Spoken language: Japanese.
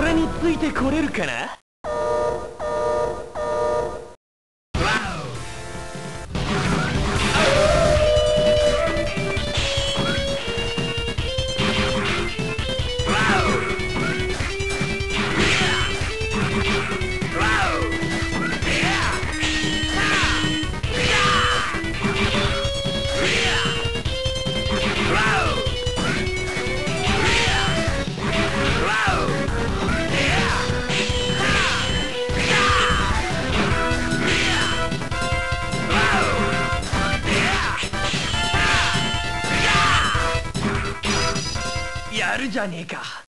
俺についてこれるかな？やるじゃねえか。